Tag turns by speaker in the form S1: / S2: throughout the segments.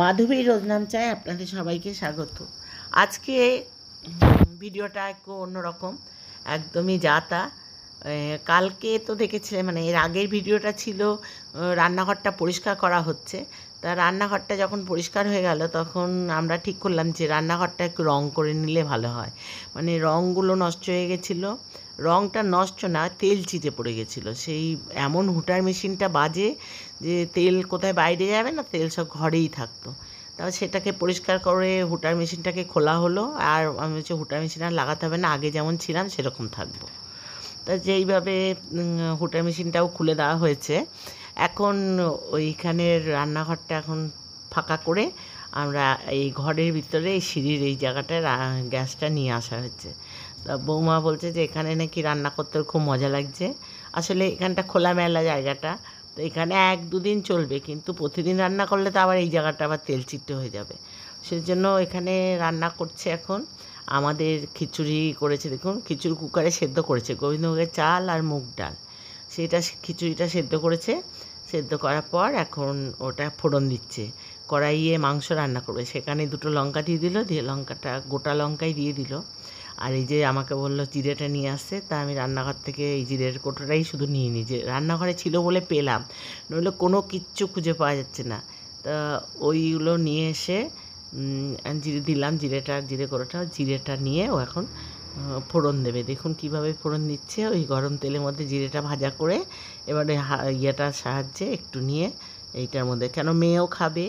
S1: মাধবী রোজনাম চায়, আপনাদের সবাইকে স্বাগত। আজকে ভিডিওটা একটু অন্যরকম, একদমই যা তা কালকে তো দেখেছিলে মানে এর আগের ভিডিওটা ছিল রান্নাঘরটা পরিষ্কার করা হচ্ছে। তা রান্নাঘরটা যখন পরিষ্কার হয়ে গেল, তখন আমরা ঠিক করলাম যে রান্নাঘরটা একটু রং করে নিলে ভালো হয়। মানে রঙগুলো নষ্ট হয়ে গেছিল। রঙটা নষ্ট না, তেল চিটে পড়ে গেছিল। সেই এমন হুটার মেশিনটা বাজে যে তেল কোথায় বাইরে যাবে না, তেল সব ঘরেই থাকতো। তারপর সেটাকে পরিষ্কার করে হুটার মেশিনটাকে খোলা হলো। আর আমি হচ্ছে হুটার মেশিন আর লাগাতে হবে না, আগে যেমন ছিলাম সেরকম থাকব। তা যেইভাবে হুটার মেশিনটাও খুলে দেওয়া হয়েছে। এখন ওইখানের রান্নাঘরটা এখন ফাঁকা করে আমরা এই ঘরের ভিতরে এই সিঁড়ির এই জায়গাটায় গ্যাসটা নিয়ে আসা হয়েছে তা বৌমা বলছে যে এখানে নাকি রান্না করতে খুব মজা লাগছে। আসলে এখানটা খোলামেলা জায়গাটা। তো এখানে এক দুদিন চলবে, কিন্তু প্রতিদিন রান্না করলে তো আবার এই জায়গাটা আবার তেল চিটে হয়ে যাবে। সেই জন্য এখানে রান্না করছে এখন। আমাদের খিচুড়ি করেছে, দেখুন, খিচুড়ি কুকারে সেদ্ধ করেছে। গোবিন্দভোগের চাল আর মুগ ডাল। সেটা খিচুড়িটা সেদ্ধ করেছে। সেদ্ধ করার পর এখন ওটা ফোড়ন দিচ্ছে। কড়াইয়ে মাংস রান্না করবে। সেখানে দুটো লঙ্কা দিয়ে দিল, দিয়ে লঙ্কাটা, গোটা লঙ্কাই দিয়ে দিল। আর এই যে আমাকে বলল জিরেটা নিয়ে আসতে, তা আমি রান্নাঘর থেকে এই জিরের কোটোটাই শুধু নিয়ে নিই। যে রান্নাঘরে ছিল বলে পেলাম, নইলে কোনো কিচ্ছু খুঁজে পাওয়া যাচ্ছে না। তা ওইগুলো নিয়ে এসে জিরে দিলাম জিরেটা, জিরে কোটোটা, জিরেটা নিয়ে ও এখন ফোড়ন দেবে। দেখুন কীভাবে ফোড়ন দিচ্ছে। ওই গরম তেলের মধ্যে জিরেটা ভাজা করে এবারে ইয়েটার সাহায্যে একটু নিয়ে এইটার মধ্যে। কেন মেয়েও খাবে।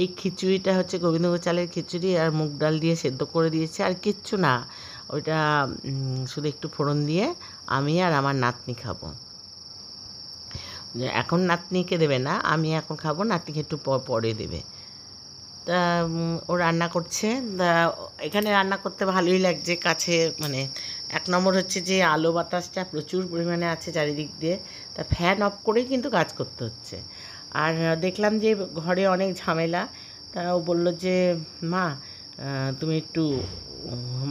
S1: এই খিচুড়িটা হচ্ছে গোবিন্দভোগ চালের খিচুড়ি আর মুগ ডাল দিয়ে সেদ্ধ করে দিয়েছে আর কিচ্ছু না। ওইটা শুধু একটু ফোড়ন দিয়ে আমি আর আমার নাতনি খাব। এখন নাতনিকে দেবে না, আমি এখন খাব, নাতনিকে একটু পরে দেবে। ও রান্না করছে। এখানে রান্না করতে ভালোই লাগছে কাছে মানে এক নম্বর হচ্ছে যে আলো বাতাসটা প্রচুর পরিমাণে আছে চারিদিক দিয়ে। তা ফ্যান অফ করেই কিন্তু কাজ করতে হচ্ছে। আর দেখলাম যে ঘরে অনেক ঝামেলা। তা ও বলল যে, মা তুমি একটু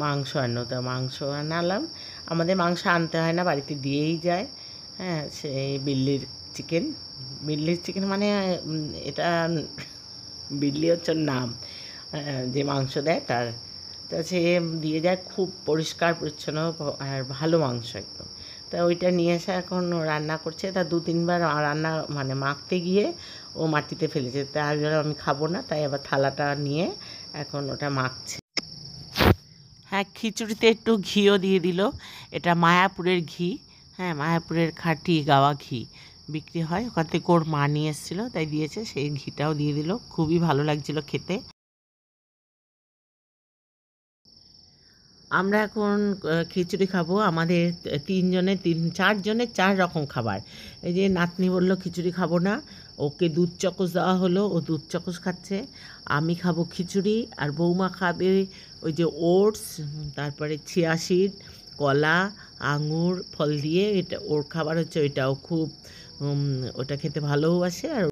S1: মাংস আনো। তা মাংস আনালাম। আমাদের মাংস আনতে হয় না, বাড়িতে দিয়েই যায়। হ্যাঁ সেই বিল্লির চিকেন বিল্লির চিকেন মানে এটা বিল্লি হচ্ছে নাম যে মাংস দেয় তার। তা সে দিয়ে যায় খুব পরিষ্কার পরিচ্ছন্ন আর ভালো মাংস একদম। তা ওইটা নিয়ে এসে এখন রান্না করছে। তা দু তিনবার রান্না মানে মাখতে গিয়ে ও মাটিতে ফেলেছে তা বললাম, আমি খাব না তাই আবার থালাটা নিয়ে এখন ওটা মাখছে। হ্যাঁ খিচুড়িতে একটু ঘিও দিয়ে দিল। এটা মায়াপুরের ঘি। হ্যাঁ মায়াপুরের খাঁটি গাওয়া ঘি। বিক্রি হয়। ওখান থেকে ওর মা নিয়ে এসেছিল, তাই দিয়েছে। সেই ঘিটাও দিয়ে দিল। খুবই ভালো লাগছিল খেতে। আমরা এখন খিচুড়ি খাব। আমাদের তিনজনের তিন চারজনের চার রকম খাবার। এই যে নাতনি বলল, খিচুড়ি খাব না। ওকে দুধ চকস দেওয়া হলো। ও দুধ চকস খাচ্ছে। আমি খাব খিচুড়ি। আর বৌমা খাবে ওই যে ওটস, তারপরে চিয়া কলা, আঙুর, ফল দিয়ে। এটা, ওর খাবার হচ্ছে ওইটাও। খুব ওটা খেতে ভালোবাসে আর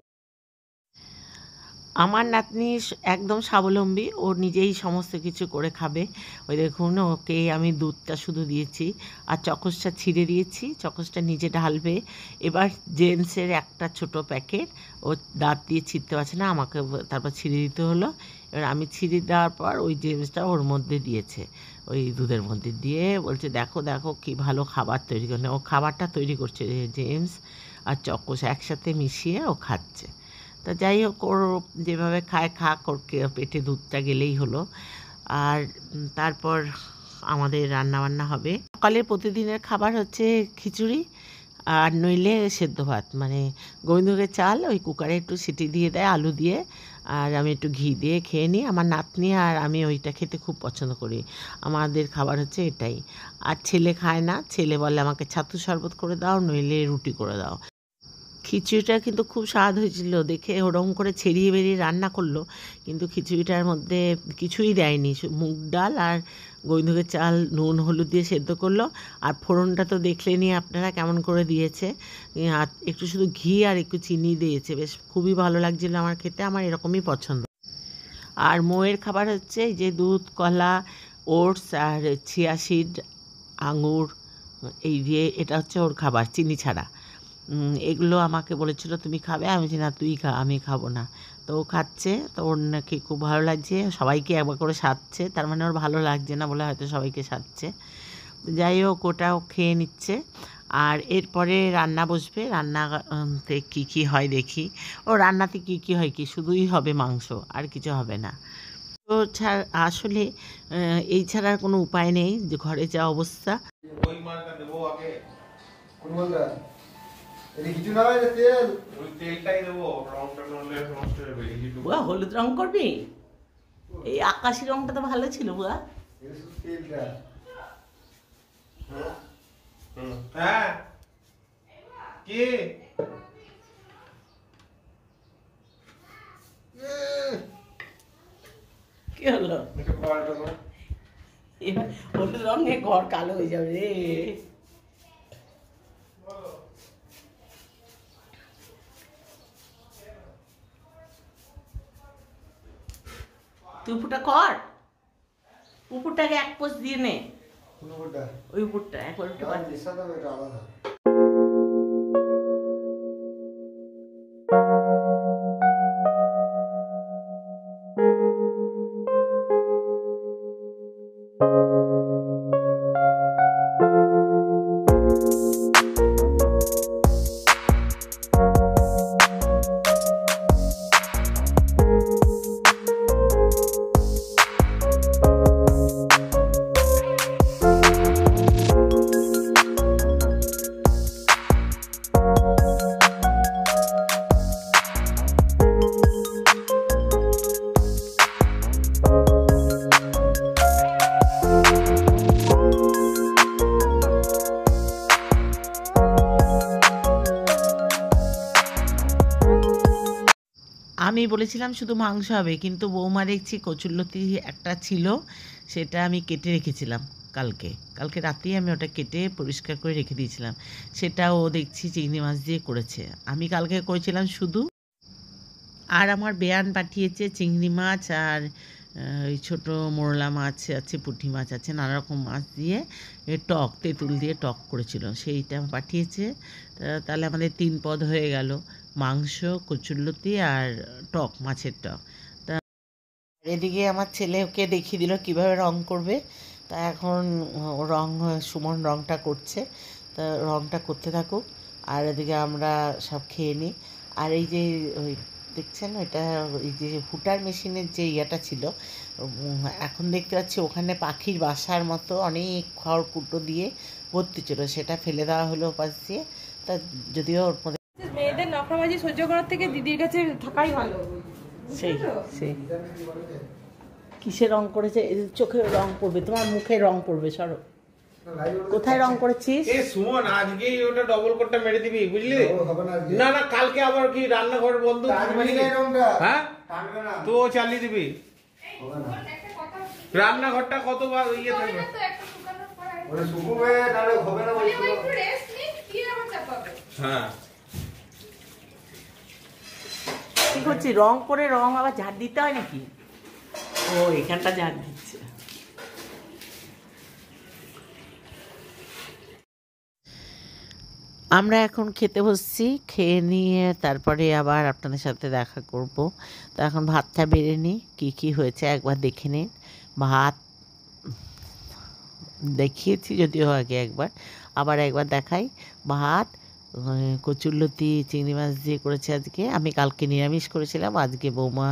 S1: আমার নাতনি একদম স্বাবলম্বী, ও নিজেই সমস্ত কিছু করে খাবে। ওই দেখুন, ওকে আমি দুধটা শুধু দিয়েছি আর চকসটা ছিঁড়ে দিয়েছি চকসটা নিজে ঢালবে। এবার জেন্টসের একটা ছোট প্যাকেট, ও দাঁত দিয়ে ছিঁড়তে পারছে না, আমাকে তারপর ছিঁড়ে দিতে হলো। এবার আমি ছিঁড়ে দেওয়ার পর ওই জেমসটা ওর মধ্যে দিয়েছে, ওই দুধের মধ্যে দিয়ে। বলছে, দেখো দেখো, কি ভালো খাবার তৈরি করে ও খাবারটা তৈরি করছে জেমস আর চকস একসাথে মিশিয়ে ও খাচ্ছে। তা যাই হোক, ওর যেভাবে খায়, খাক, ওর পেটে দুধটা গেলেই হলো। আর তারপর আমাদের রান্না বান্না হবে। সকালে প্রতিদিনের খাবার হচ্ছে খিচুড়ি আর নইলে সেদ্ধ ভাত। মানে গোবিন্দভোগের চাল ওই কুকারে একটু সিটি দিয়ে দেয়, আলু দিয়ে। আর আমি একটু ঘি দিয়ে খেয়ে নিই। আমার নাতনি আর আমি ওইটা খেতে খুব পছন্দ করি। আমাদের খাবার হচ্ছে এটাই। আর ছেলে খায় না। ছেলে বলে আমাকে, ছাতু শরবত করে দাও, নইলে রুটি করে দাও। খিচুড়িটা কিন্তু খুব স্বাদ হয়েছিল। দেখে ওরকম করে ছেড়িয়ে বেরিয়ে রান্না করল, কিন্তু খিচুড়িটার মধ্যে কিছুই দেয়নি। মুগ ডাল আর গোবিন্দভোগের চাল, নুন, হলুদ দিয়ে সেদ্ধ করল। আর ফোড়নটা তো দেখলেনি আপনারা কেমন করে দিয়েছে। আর একটু শুধু ঘি আর একটু চিনি দিয়েছে। বেশ খুবই ভালো লাগছিল আমার খেতে, আমার এরকমই পছন্দ। আর মোয়ের খাবার হচ্ছে যে দুধ, কলা, ওটস আর চিয়া সিড, আঙুর, এই দিয়ে এটা হচ্ছে ওর খাবার, চিনি ছাড়া। এগুলো আমাকে বলেছিল, তুমি খাবে? আমি বলছি, না, তুই খা, আমি খাব না। তো ও খাচ্ছে, তো ওর নাকি খুব ভালো লাগছে, সবাইকে একবার করে সাজছে তার মানে ওর ভালো লাগছে না বলে হয়তো সবাইকে সাজছে যাই হোক ওটাও খেয়ে নিচ্ছে, আর এরপরে রান্না বসবে রান্নাতে কী কী হয় দেখি। ও রান্নাতে কী কী হয় কি, শুধুই হবে মাংস, আর কিছু হবে না। তো ছাড়, আসলে এই ছাড়া আর কোনো উপায় নেই, যে ঘরে যা অবস্থা। বুয়া হলুদ রং করবি? এই আকাশি রংটা তো ভালো ছিল বুয়া।
S2: হ্যাঁ। কি?
S1: কি হলো? হলুদ রঙে ঘর কালো হয়ে যাবে রে। তুই উপুরটা কর। উপুরটাকে এক পোস্ট দিয়ে নে। ওই উপুরটা একবার আমি বলেছিলাম শুধু মাংস হবে, কিন্তু বৌমা দেখছি কচুরলতি একটা ছিল, সেটা আমি কেটে রেখেছিলাম কালকে। কালকে রাতেই আমি ওটা কেটে পরিষ্কার করে রেখে দিয়েছিলাম। সেটা ও দেখছি চিংড়ি মাছ দিয়ে করেছে। আমি কালকে করেছিলাম শুধু। আর আমার বেয়ান পাঠিয়েছে চিংড়ি মাছ আর ওই ছোটো মোরলা মাছ আছে, পুঁটি মাছ আছে নানা রকম মাছ দিয়ে টক, তেঁতুল দিয়ে টক করেছিল। সেইটা পাঠিয়েছে। তাহলে আমাদের তিন পদ হয়ে গেল। মাংস কচুরলতি আর টক, মাছের টক। তা এদিকে আমার ছেলে ওকে দেখিয়ে দিল কীভাবে রং করবে। তা এখন রং, সুমন রংটা করছে। তা রংটা করতে থাকুক। আর এদিকে আমরা সব খেয়ে নিই। আর এই যে ওই দেখছেন? এটা এই যে হুটার মেশিনের যে ইয়েটা ছিল এখন দেখতে পাচ্ছি ওখানে পাখির বাসার মতো অনেক খড় কুটো দিয়ে ভর্তি ছিল। সেটা ফেলে দেওয়া হলো পাশ দিয়ে। তা যদিও ওর মধ্যে
S3: মেয়েদের নখরাবাজি সহ্য করার থেকে দিদির কাছে থাকাই ভালো।
S1: সেই সেই। কিসে রং করেছে? চোখে রং পড়বে তোমার মুখে রং পড়বে সরো। কোথায় রং করেছিস?
S2: এ সুমন আজকেই ওটা ডবল কোটটা মেরে দিবি বুঝলি?
S4: না
S2: না কালকে আবার কি রান্নাঘর বন্ধ হ্যাঁ? তো চালিয়ে দিবি। রান্নাঘরটা কতবার ইয়ে থাকবে? হ্যাঁ।
S1: কি করছি রং করে রং আবার ঝাড় দিতে হয় নাকি? ও এখানটা ঝাড় দিচ্ছে আমরা এখন খেতে বসছি, খেয়ে নিয়ে তারপরে আবার আপনাদের সাথে দেখা করব। তো এখন ভাতটা বেড়ে নিই কী কী হয়েছে একবার দেখে নিন। ভাত দেখিয়েছি যদিও আগে একবার, আবার একবার দেখাই। ভাত কচুরলতি, চিংড়ি মাছ দিয়ে করেছে আজকে। আমি কালকে নিরামিষ করেছিলাম, আজকে বৌমা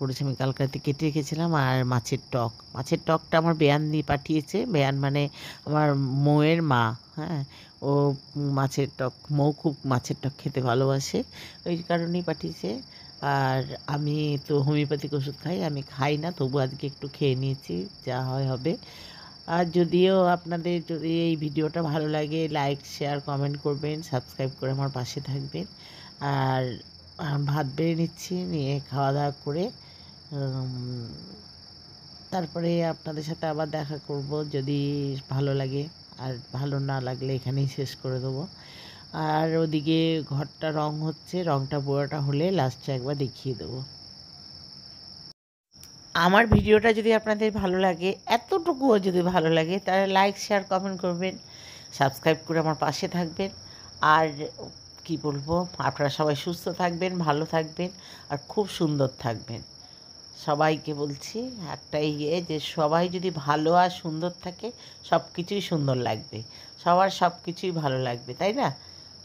S1: করেছে, আমি কালকে রাতে কেটে রেখেছিলাম। আর মাছের টক, মাছের টকটা আমার বেয়ান দিয়ে পাঠিয়েছে। বেয়ান মানে আমার মোয়ের মা। হ্যাঁ? ও মাছের টক, মৌ খুব মাছের টক খেতে ভালোবাসে। ওই কারণেই পাঠিয়েছে। আর আমি তো হোমিওপ্যাথিক ওষুধ খাই, আমি খাই না, তবু আজকে একটু খেয়ে নিয়েছি, যা হয় হবে। আর যদিও আপনাদের যদি এই ভিডিওটা ভালো লাগে, লাইক, শেয়ার, কমেন্ট করবেন, সাবস্ক্রাইব করে আমার পাশে থাকবেন। আর ভাত বেড়ে নিচ্ছি, নিয়ে খাওয়া দাওয়া করে তারপরে আপনাদের সাথে আবার দেখা করব, যদি ভালো লাগে। আর ভালো না লাগলে এখানেই শেষ করে দেবো। আর ওদিকে ঘরটা রং হচ্ছে, রংটা পুরোটা হলে লাস্টে একবার দেখিয়ে দেবো। আমার ভিডিওটা যদি আপনাদের ভালো লাগে, এতটুকুও যদি ভালো লাগে, তাহলে লাইক শেয়ার কমেন্ট করবেন সাবস্ক্রাইব করে আমার পাশে থাকবেন। আর কি বলব, আপনারা সবাই সুস্থ থাকবেন, ভালো থাকবেন, আর খুব সুন্দর থাকবেন। সবাইকে বলছি একটাই ইয়ে যে সবাই যদি ভালো আর সুন্দর থাকে সব কিছুই সুন্দর লাগবে। সবার সব কিছুই ভালো লাগবে, তাই না?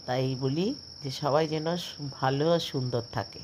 S1: তাই বলি যে সবাই যেন ভালো আর সুন্দর থাকে।